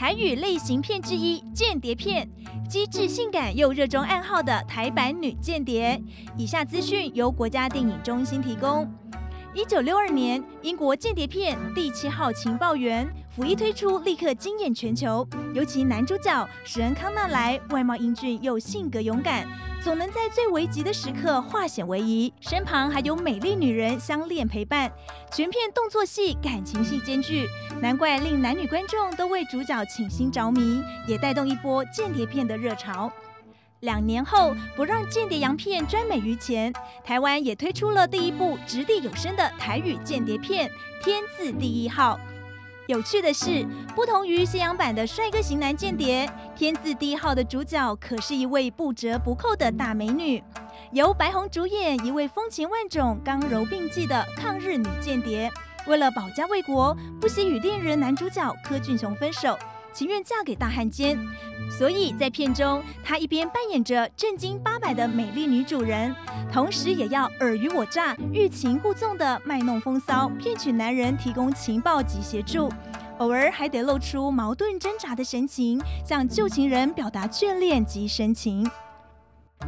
台语类型片之一间谍片，机智性感又热衷暗号的台版女间谍。以下资讯由国家电影中心提供。一九六二年，英国间谍片《第七号情报员》甫一推出，立刻惊艳全球。尤其男主角史恩康纳莱，外貌英俊又性格勇敢，总能在最危急的时刻化险为夷，身旁还有美丽女人相恋陪伴。全片动作戏、感情戏兼具，难怪令男女观众都为主角倾心着迷，也带动一波间谍片的热潮。两年后，不让间谍洋片专美于前，台湾也推出了第一部掷地有声的台语间谍片《天字第一号》。有趣的是，不同于西洋版的帅哥型男间谍，《天字第一号》的主角可是一位不折不扣的大美女，由白虹主演，一位风情万种、刚柔并济的抗日女间谍，为了保家卫国，不惜与恋人男主角柯俊雄分手。情愿嫁给大汉奸，所以在片中，她一边扮演着震惊八百的美丽女主人，同时也要尔虞我诈、欲擒故纵的卖弄风骚，骗取男人提供情报及协助，偶尔还得露出矛盾挣扎的神情，向旧情人表达眷恋及深情。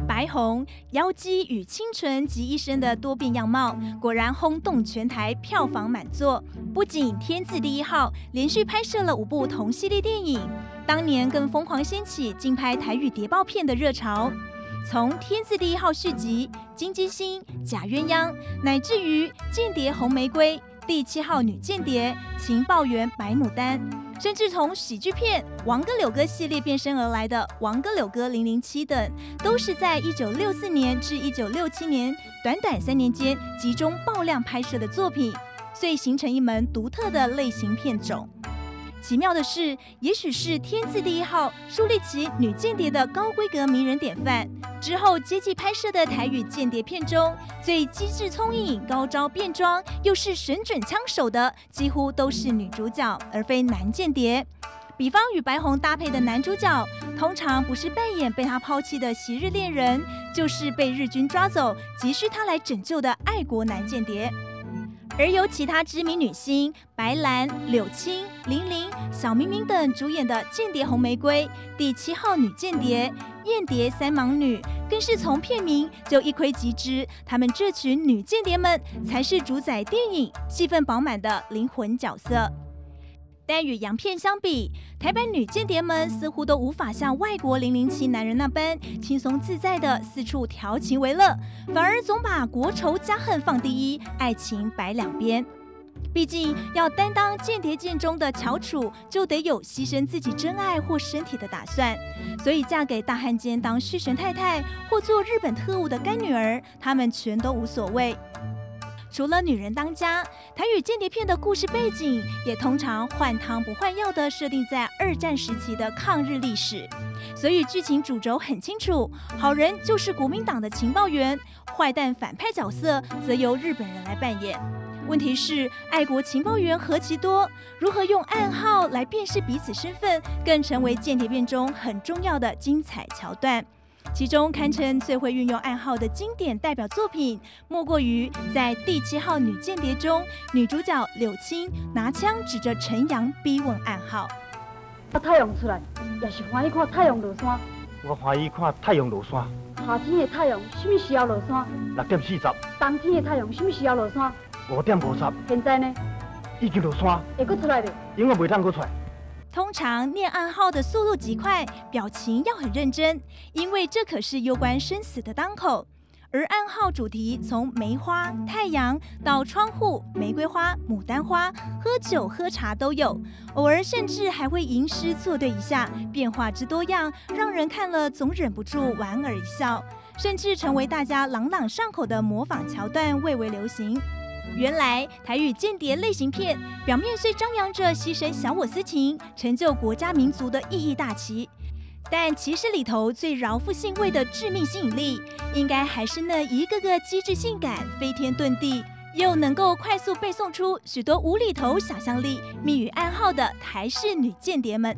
白红妖姬与清纯集一身的多变样貌，果然轰动全台，票房满座。不仅《天字第一号》连续拍摄了五部同系列电影，当年更疯狂掀起竞拍台语谍报片的热潮。从《天字第一号》续集《金鸡星》《假鸳鸯》，乃至于《间谍红玫瑰》。第七号女间谍、情报员白牡丹，甚至从喜剧片《王哥柳哥》系列变身而来的《王哥柳哥零零七》等，都是在一九六四年至一九六七年短短三年间集中爆量拍摄的作品，所以形成一门独特的类型片种。奇妙的是，也许是《天字第一号》树立起女间谍的高规格名人典范。之后接继拍摄的台语间谍片中，最机智聪颖、高招变装又是神准枪手的，几乎都是女主角，而非男间谍。比方与白红搭配的男主角，通常不是扮演被他抛弃的昔日恋人，就是被日军抓走、急需他来拯救的爱国男间谍。而由其他知名女星白兰、柳青、玲玲、小明明等主演的《间谍红玫瑰》第七号女间谍燕蝶三盲女，更是从片名就一窥即知，她们这群女间谍们才是主宰电影戏份饱满的灵魂角色。但与洋片相比，台版女间谍们似乎都无法像外国零零七男人那般轻松自在的四处调情为乐，反而总把国仇家恨放第一，爱情摆两边。毕竟要担当间谍界中的翘楚，就得有牺牲自己真爱或身体的打算。所以嫁给大汉奸当续弦太太，或做日本特务的干女儿，他们全都无所谓。除了女人当家，台语间谍片的故事背景也通常换汤不换药的设定在二战时期的抗日历史，所以剧情主轴很清楚，好人就是国民党的情报员，坏蛋反派角色则由日本人来扮演。问题是，爱国情报员何其多，如何用暗号来辨识彼此身份，更成为间谍片中很重要的精彩桥段。其中堪称最会运用暗号的经典代表作品，莫过于在《第七号女间谍》中，女主角柳青拿枪指着陈阳逼问暗号。太阳出来，也是欢喜看太阳落山。我欢喜看太阳落山。夏天的太阳，什么时候落山？六点四十。冬天的太阳，什么时候落山？五点五十。现在呢？已经落山。会搁出来的？永远袂当搁出来。通常念暗号的速度极快，表情要很认真，因为这可是攸关生死的当口。而暗号主题从梅花、太阳到窗户、玫瑰花、牡丹花、喝酒、喝茶都有，偶尔甚至还会吟诗作对一下，变化之多样，让人看了总忍不住莞尔一笑，甚至成为大家朗朗上口的模仿桥段，蔚为流行。原来台语间谍类型片表面虽张扬着牺牲小我私情、成就国家民族的意义大旗，但其实里头最饶富兴味的致命吸引力，应该还是那一个个机智性感、飞天遁地，又能够快速背诵出许多无厘头想象力、密语暗号的台式女间谍们。